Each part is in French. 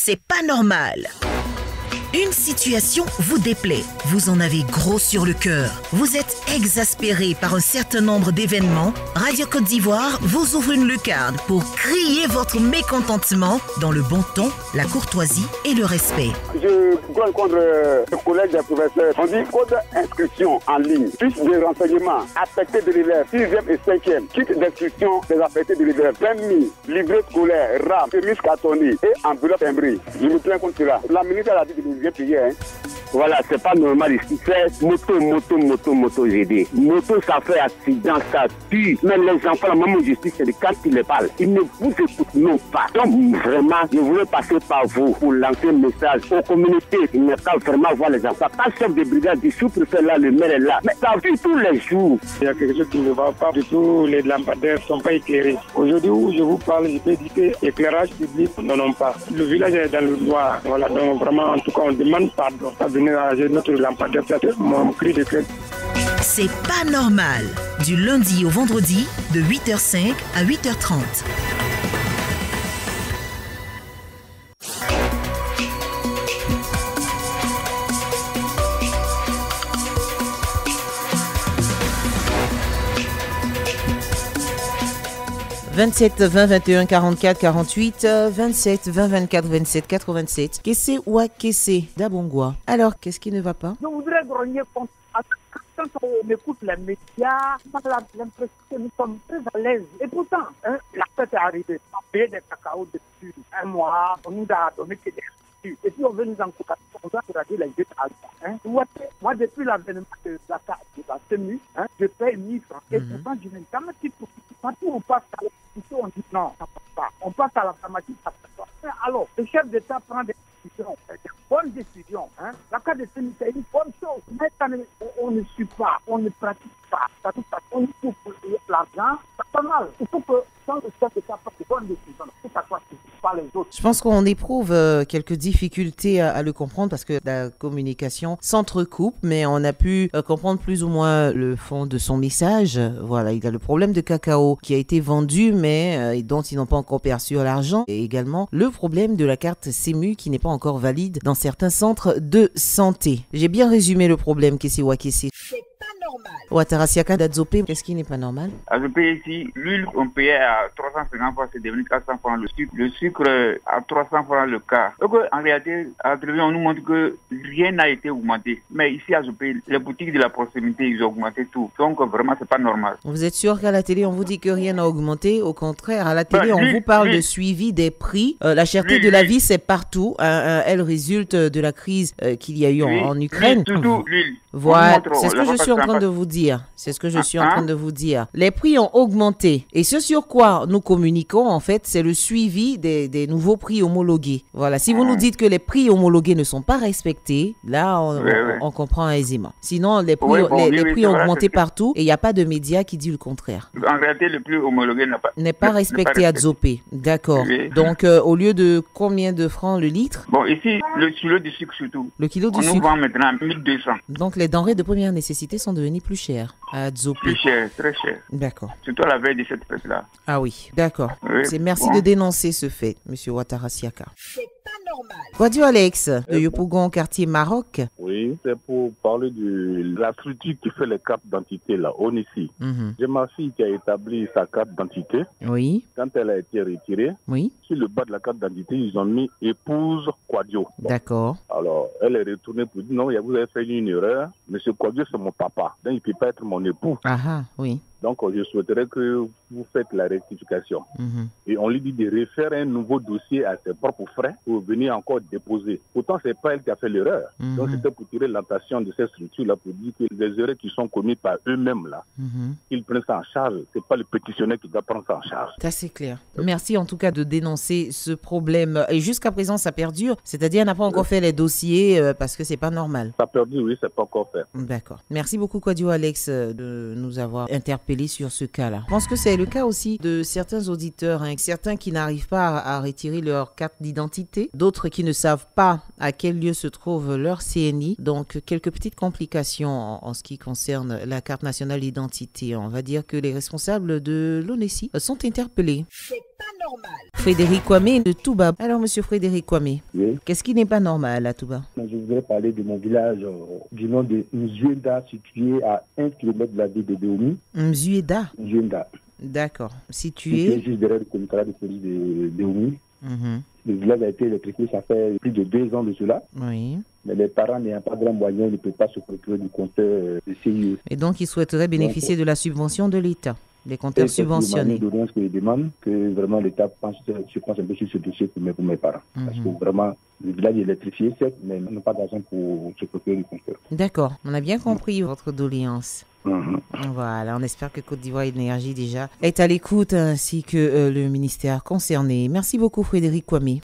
c'est pas normal. Une situation vous déplaît, vous en avez gros sur le cœur, vous êtes exaspéré par un certain nombre d'événements, Radio Côte d'Ivoire vous ouvre une lucarne pour crier votre mécontentement dans le bon ton, la courtoisie et le respect. Je dois contre le collègue des professeurs. On dit code d'inscription en ligne, plus de renseignements affectés de l'élève, 6e et 5e, kit d'inscription des affectés de l'élève, permis, livret scolaire, RAM, chemise cartonnée et enveloppe timbrée. Je me tiens contre cela. La ministre a dit que j'ai payé. Hein. Voilà, c'est pas normal ici. C'est moto, moto, moto, moto, j'ai dit. Moto, ça fait accident, ça tue. Mais les enfants, maman justice, c'est quand ils les parlent. Ils ne vous écoutent non pas. Donc, vraiment, je voulais passer par vous pour lancer un message aux communautés. Il n'est pas vraiment voir les enfants. Pas chef de brigade du sous-préfet là, le maire est là. Mais ça vit tous les jours. Il y a quelque chose qui ne va pas du tout. Les lampadaires sont pas éclairés. Aujourd'hui où je vous parle, je peux dire que l'éclairage public n'en ont pas. Le village est dans le noir. Voilà, donc vraiment, en tout cas, on demande pardon C'est pas normal. Du lundi au vendredi, de 8h05 à 8h30. 27 20 21 44 48 27 20 24 27 87. Qu'est-ce ou qu'est-ce d'Abongwa. Alors, qu'est-ce qui ne va pas? Je voudrais grogner contre quand on écoute les médias, on a l'impression que nous sommes très à l'aise. Et pourtant, hein, la fête est arrivée. On a payé des cacao depuis un mois, on nous a donné que des et puis on veut nous encourager, on doit encourager les jeunes hein. Moi, depuis l'avènement de la, de la SEMU, hein, je paye 1000 francs. Et mhm. pourtant, je n'ai jamais dit pour Quand on passe à on dit non, ça passe pas. On passe à la pharmacie, ça passe pas. Alors, le chef d'État prend des décisions, des bonnes décisions. Hein. La carte de SEMU, c'est une bonne chose. Mais on, ne suit pas, on ne pratique pas. Ça, ça, on pour l'argent, c'est pas mal. Il faut que sans le chef d'État prenne des bonnes décisions, tout ça soit je pense qu'on éprouve euh, quelques difficultés à, le comprendre parce que la communication s'entrecoupe, mais on a pu euh, comprendre plus ou moins le fond de son message. Voilà, il y a le problème de cacao qui a été vendu, mais euh, dont ils n'ont pas encore perçu l'argent, et également le problème de la carte CEMU qui n'est pas encore valide dans certains centres de santé. J'ai bien résumé le problème, Kessi Wakessi normal. Ouattarasiaka d'Adzopé, qu'est-ce qui n'est pas normal? Adzopé ici, l'huile on payait à 350 francs, c'est devenu 400 francs le sucre. Le sucre à 300 francs le cas. Donc en réalité, à la on nous montre que rien n'a été augmenté. Mais ici à Adzopé, les boutiques de la proximité, ils ont augmenté tout. Donc vraiment, c'est pas normal. Vous êtes sûr qu'à la télé, on vous dit que rien n'a augmenté? Au contraire, à la télé, on vous parle de suivi des prix. Euh, la cherté de la vie, c'est partout. elle résulte de la crise euh, qu'il y a eu en, Ukraine. Tout, l'huile. Voilà, c'est ce que je suis en train de vous dire. C'est ce que je suis en train de vous dire. Les prix ont augmenté. Et ce sur quoi nous communiquons, en fait, c'est le suivi des, des, nouveaux prix homologués. Voilà, si vous nous dites que les prix homologués ne sont pas respectés, là, on, comprend aisément. Sinon, les prix, les, prix ont augmenté partout et il n'y a pas de média qui dit le contraire. En réalité, le prix homologué n'est pas, respecté à Zopé. D'accord. Donc, euh, au lieu de combien de francs le litre? Bon, ici, le kilo du sucre surtout. Le kilo du on sucre. nous vend maintenant 1200. Donc, les denrées de première nécessité sont devenues plus chères à Zopé. Plus chères, très chères. D'accord. Surtout à la veille de cette fête-là. Ah oui, d'accord. C'est merci de dénoncer ce fait, Monsieur Ouattara Siaka. C'est pas normal. Quoi Alex, de Yopougon, quartier Maroc? Oui, c'est pour parler de la structure qui fait les cartes d'identité là, ONICI. Mm J'ai ma fille qui a établi sa carte d'identité. Oui. Quand elle a été retirée, oui. sur le bas de la carte d'identité, ils ont mis épouse Quadio. D'accord. Alors, elle est retournée pour dire non, vous avez fait une erreur. Monsieur Quadio, c'est mon papa. Donc, il ne peut pas être mon époux. Ah, ah oui. Donc, je souhaiterais que vous faites la rectification. Mhm. Et on lui dit de refaire un nouveau dossier à ses propres frais pour venir encore déposer. Pourtant, c'est pas elle qui a fait l'erreur. Mhm. Donc, c'était pour tirer l'attention de cette structure-là pour dire que les erreurs qui sont commises par eux-mêmes, là, mhm. ils prennent ça en charge. C'est pas le pétitionnaire qui doit prendre ça en charge. C'est clair. Merci en tout cas de dénoncer ce problème. Et jusqu'à présent, ça perdure. C'est-à-dire, on n'a pas encore fait les dossiers euh, parce que c'est pas normal. Ça perdure, oui, c'est pas encore fait. D'accord. Merci beaucoup, Quadio Alex, euh, de nous avoir interpellé sur ce cas-là. Je pense que c'est le cas aussi de certains auditeurs, hein. certains qui n'arrivent pas à, retirer leur carte d'identité, d'autres qui ne savent pas à quel lieu se trouve leur CNI. Donc, quelques petites complications en, ce qui concerne la carte nationale d'identité. On va dire que les responsables de l'ONESI sont interpellés. Frédéric Kwame de Touba. Alors, monsieur Frédéric Kwame, qu'est-ce qui n'est pas normal à Touba? Je voudrais parler de mon village euh, du nom de Mzuenda, situé à 1 km de la ville de Deomi. Mzuenda Mzuenda. D'accord. Situé juste derrière le commissariat de police de Deomi. Le village a été électrifié, ça fait plus de deux ans de cela. Oui. Mais les parents n'ayant pas grand moyen ne peuvent pas se procurer du compteur euh, de CIE. Et donc, ils souhaiteraient bénéficier de la subvention de l'État des compteurs subventionnés. C'est que je demande que vraiment l'État pense, se pense un peu sur ce dossier pour mes, pour mes parents. Parce que vraiment, le village est électrifié, certes, mais on n'a pas d'argent pour se procurer du compteur. D'accord, on a bien compris votre doléance. Mhm. Voilà, on espère que Côte d'Ivoire Énergie déjà est à l'écoute ainsi que euh, le ministère concerné. Merci beaucoup Frédéric Kwame.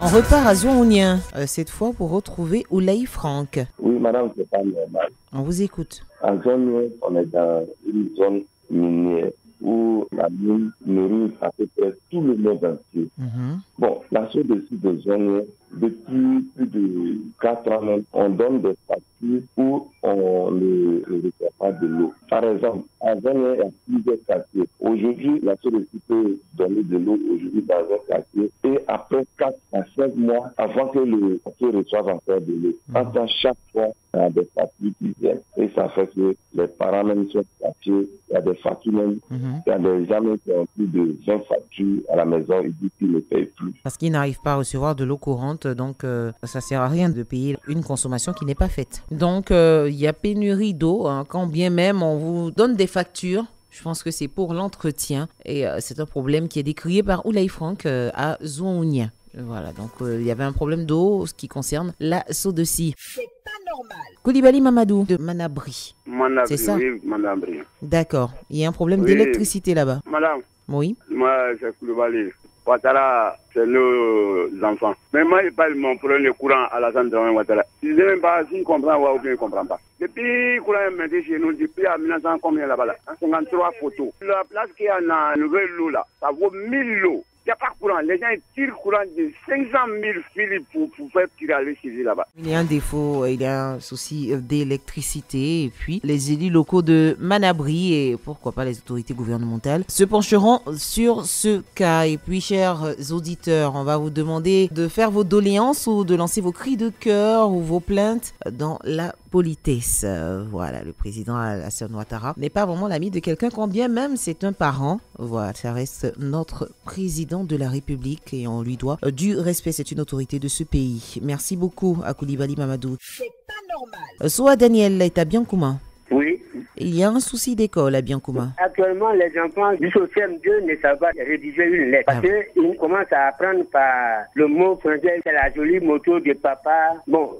On repart à Zouaounien, euh, cette fois pour retrouver Oulaï Franck. Oui, madame, c'est pas normal. On vous écoute. En zone, on est dans une zone minière où la mine nourrit à peu près tout le monde entier. Mhm. Bon, la chose de zone, depuis plus de 4 ans, même, on donne des factures où on ne reçoit pas de l'eau. Par exemple, en zone, il y a plusieurs quartiers. Aujourd'hui, la chose peut donner de l'eau aujourd'hui dans un quartier et après 4 à 5 mois, avant que le quartier reçoive encore de l'eau. Enfin, chaque fois, il y a des factures qui viennent ça fait que les parents même sont quartiers, il y a des factures même, Mhm. il y a des gens même qui ont plus de 20 factures à la maison, ils disent qu'ils ne payent plus. Parce qu'ils n'arrivent pas à recevoir de l'eau courante, donc euh, ça sert à rien de payer une consommation qui n'est pas faite. Donc euh, il y a pénurie d'eau, hein, quand bien même on vous donne des factures. Je pense que c'est pour l'entretien et euh, c'est un problème qui est décrié par Oulaï Franck euh, à Zouaounien. Voilà, donc euh, il y avait un problème d'eau ce qui concerne la Sodeci. C'est pas normal. Koulibaly Mamadou de Manabri. Manabri, C'est ça oui, Manabri. D'accord. Il y a un problème Oui. d'électricité là-bas. Madame, Oui. moi, c'est Koulibaly. Ouattara, c'est nos enfants. Mais moi, je parle mon problème de courant à la Dramé Ouattara. Je ne sais même pas s'il comprend ou bien il ne comprend pas. Depuis le courant est monté chez nous, depuis à 1900, combien là-bas là? 53 photos. La place qu'il y a dans Nouvelle Lot là, ça vaut 1000 lots. Il n'y a pas courant. Les gens tirent courant de 500 000 fils pour, faire tirer chez eux là-bas. Il y a un défaut, il y a un souci euh, d'électricité et puis les élus locaux de Manabri et pourquoi pas les autorités gouvernementales se pencheront sur ce cas. Et puis, chers auditeurs, on va vous demander de faire vos doléances ou de lancer vos cris de cœur ou vos plaintes dans la politesse. Euh, Voilà, le président Alassane Ouattara n'est pas vraiment l'ami de quelqu'un quand bien même c'est un parent. Voilà, ça reste notre président de la République et on lui doit euh, du respect. C'est une autorité de ce pays. Merci beaucoup à Koulibaly Mamadou. C'est pas normal. Soit Daniel est à Biancouma. Oui. Il y a un souci d'école à Biancouma. Actuellement, les enfants du CM2 ne savent pas rédiger une lettre. Parce qu'ils commencent à apprendre par le mot français, c'est la jolie moto de papa. Bon,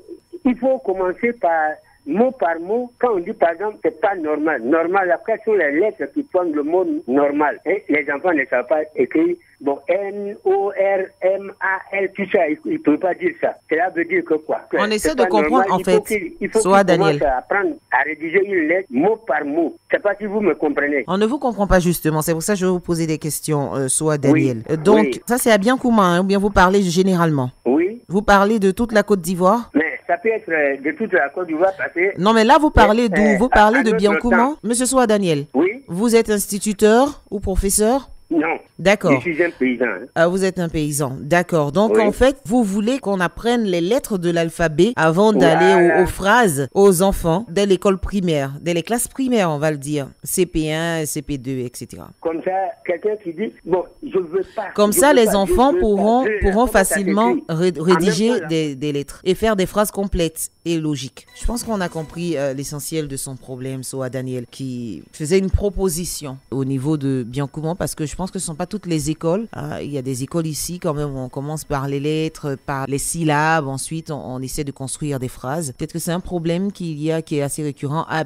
il faut commencer par mot par mot. Quand on dit par exemple, c'est pas normal. Normal, après, sont les lettres qui forment le mot normal. Et les enfants ne savent pas écrire. Bon, N-O-R-M-A-L, tout ça, ils ne peuvent pas dire ça. Cela veut dire que quoi? On essaie de comprendre, en Il fait. qu'il- Il faut Soit Daniel. à apprendre à rédiger une lettre mot par mot. Je sais pas si vous me comprenez. On ne vous comprend pas justement, c'est pour ça que je vais vous poser des questions, euh, soit Daniel. Donc, oui. ça c'est à Biancouma, hein, ou bien vous parlez généralement? Oui. Vous parlez de toute la Côte d'Ivoire? Ça peut être euh, de toute la Côte d'Ivoire parce que... Non, mais là, vous parlez d'où? Euh, Vous parlez de notre Biancouma? temps. Monsieur Soa Daniel Oui. Vous êtes instituteur ou professeur? Non. D'accord. Je suis un paysan. hein. Ah, vous êtes un paysan, d'accord. Donc Oui. en fait, vous voulez qu'on apprenne les lettres de l'alphabet avant d'aller Voilà. aux, aux phrases aux enfants dès l'école primaire, dès les classes primaires, on va le dire, CP1, CP2, etc. Comme ça, quelqu'un qui dit, bon, je veux pas. Comme ça, les pas, enfants pourront, pas. Pourront facilement ré- rédiger temps, des, des lettres et faire des phrases complètes et logiques. Je pense qu'on a compris euh, l'essentiel de son problème, Soa Daniel, qui faisait une proposition au niveau de Biancoumont, parce que je pense que ce sont pas toutes les écoles. hein. Il y a des écoles ici, quand même, on commence par les lettres, par les syllabes, ensuite on, on essaie de construire des phrases. Peut-être que c'est un problème qu'il y a qui est assez récurrent à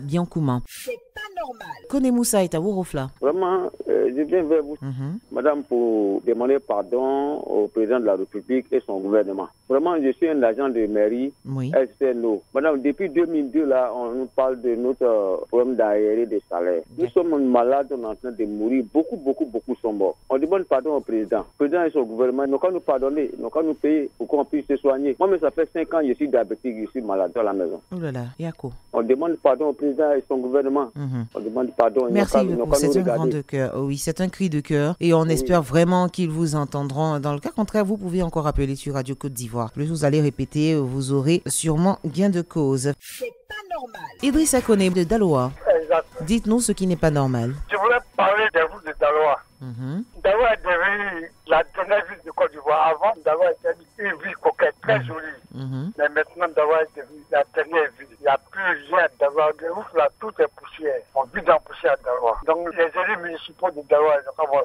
Biancoumont. Kone Moussa est à Wurofla. Vraiment, euh, je viens vers vous, Mhm. madame, pour demander pardon au président de la République et son gouvernement. Vraiment, je suis un agent de mairie Oui. SNO. Madame, depuis 2002, là, on nous parle de notre euh, problème d'arriéré des salaires. Nous sommes malades, on est en train de mourir. Beaucoup, beaucoup, beaucoup sont morts. On demande pardon au président. Le président et son gouvernement, ils n'ont qu'à nous pardonner, ils n'ont qu'à nous payer pour qu'on puisse se soigner. Moi, mais ça fait 5 ans je suis diabétique, je suis malade à la maison. Oh là là, Yako. On demande pardon au président et son gouvernement. Mhm. On demande pardon. Merci beaucoup. C'est un grand de cœur. Oh oui, c'est un cri de cœur. Et on espère vraiment qu'ils vous entendront. Dans le cas contraire, vous pouvez encore appeler sur Radio Côte d'Ivoire. Plus vous allez répéter, vous aurez sûrement gain de cause. C'est pas normal. Idrissa Kone de Daloa. Dites-nous ce qui n'est pas normal. Je voulais parler des routes de Daloa. Mm Daloa est devenue la dernière ville de Côte d'Ivoire. Avant, Daloa était une ville coquette, très mhm. jolie. Mhm. Mais maintenant, Daloa est devenue la dernière ville. Il n'y a plus rien Daloa. Les routes là, tout est poussière. On vit dans la poussière à Daloa. Donc, les élus municipaux de Daloa,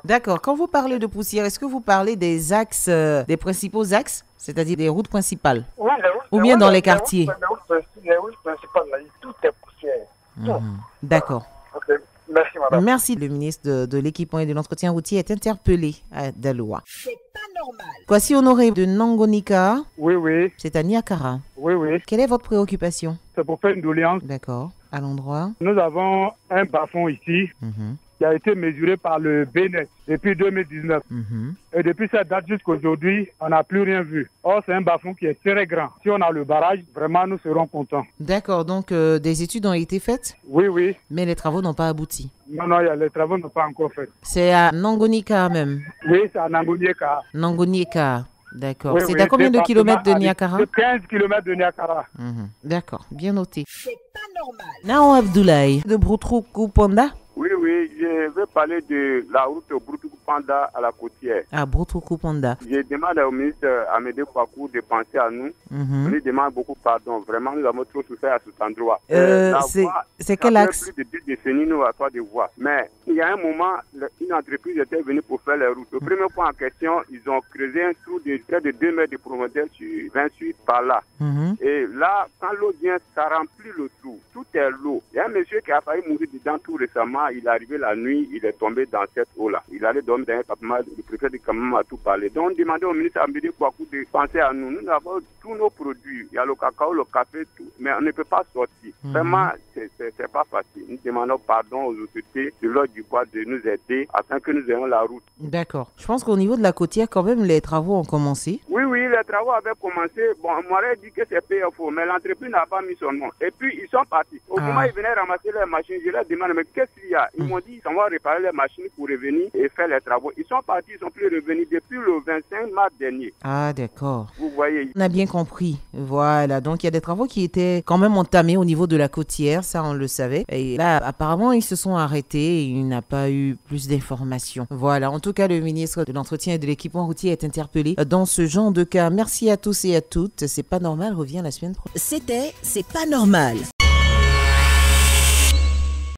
D'accord. Quand vous parlez de poussière, est-ce que vous parlez des axes, euh, des principaux axes c'est-à-dire des routes principales? Oui, les routes. Ou bien dans les quartiers? Les routes, principales, là, tout est poussière. Mhm. D'accord. Merci, madame. Merci. Le ministre de, l'équipement et de l'entretien routier est interpellé à Daloa. C'est pas normal. Voici Honoré de Nangonika. Oui, oui. C'est à Niakara. Oui, oui. Quelle est votre préoccupation? C'est pour faire une doléance. D'accord. À l'endroit? Nous avons un bas-fond ici. Mhm qui a été mesuré par le BNET depuis 2019. Mhm. Et depuis cette date jusqu'aujourd'hui, on n'a plus rien vu. Or, c'est un bas-fond qui est très grand. Si on a le barrage, vraiment, nous serons contents. D'accord, donc euh, des études ont été faites? Oui, oui. Mais les travaux n'ont pas abouti Non, non, les travaux n'ont pas encore fait. C'est à Nangonika même Oui, c'est à Nangonika. Nangonika. D'accord. c'est à combien de kilomètres de Niakara? 15 kilomètres de Niakara. D'accord, bien noté. C'est pas normal. Nao Abdoulaye de Broutrou Panda oui, oui, je veux parler de la route Broutoukou-Panda à la côtière. À Broutoukou-Panda. Je demande au ministre Amédée Kwaku de penser à nous. Mm Je lui demande beaucoup pardon. Vraiment, nous avons trop souffert à cet endroit. Euh, c'est quel axe? plus de deux décennies, nous avons de voie. Mais il y a un moment, une entreprise était venue pour faire les routes. Le premier point en question, ils ont creusé un trou de près de 2 mètres de profondeur sur 28 par là. Mhm. Et là, quand l'eau vient, ça remplit le trou. Tout est l'eau. Il y a un monsieur qui a failli mourir dedans tout récemment il est arrivé la nuit, il est tombé dans cette eau-là. Il allait dormir dans un campement, le préfet du campement a tout parlé. Donc, on demandait au ministre Ambidi Kouakou de penser à nous. Nous avons tous nos produits. Il y a le cacao, le café, tout. Mais on ne peut pas sortir. Mhm. Vraiment, c'est pas facile. Nous demandons pardon aux autorités de l'ordre du bois de nous aider afin que nous ayons la route. D'accord. Je pense qu'au niveau de la côtière, quand même, les travaux ont commencé. Oui, oui, les travaux avaient commencé. Bon, on m'aurait dit que c'est PFO, mais l'entreprise n'a pas mis son nom. Et puis, ils sont partis. Au ah. moment où ils venaient ramasser les machines, je leur demande, mais qu'est-ce qu'il y a? Ils mm. m'ont dit, on va réparer les machines pour revenir et faire les travaux. Ils sont partis, ils sont plus revenus depuis le 25 mars dernier. Ah, d'accord. Vous voyez. On a bien compris. Voilà. Donc, il y a des travaux qui étaient quand même entamés au niveau de la côtière. Ça, on le savait. Et là, apparemment, ils se sont arrêtés. il n'a pas eu plus d'informations. Voilà. En tout cas, le ministre de l'Entretien et de l'Équipement routier est interpellé dans ce genre de cas. Merci à tous et à toutes. C'est pas normal. Revient la semaine prochaine. C'était C'est pas normal.